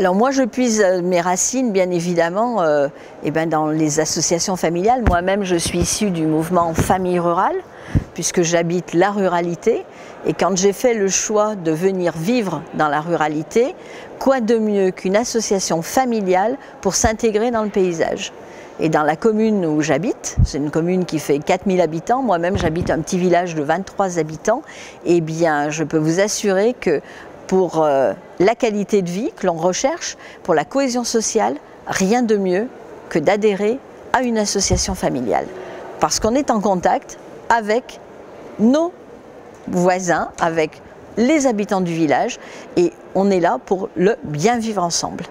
Alors moi, je puise euh, mes racines, bien évidemment, euh, eh ben dans les associations familiales. Moi-même, je suis issue du mouvement Famille Rurale, puisque j'habite la ruralité. Et quand j'ai fait le choix de venir vivre dans la ruralité, quoi de mieux qu'une association familiale pour s'intégrer dans le paysage? Et dans la commune où j'habite, c'est une commune qui fait 4000 habitants, moi-même j'habite un petit village de 23 habitants, eh bien je peux vous assurer que pour euh, la qualité de vie que l'on recherche, pour la cohésion sociale, rien de mieux que d'adhérer à une association familiale. Parce qu'on est en contact avec nos voisins, avec les habitants du village, et on est là pour le bien vivre ensemble.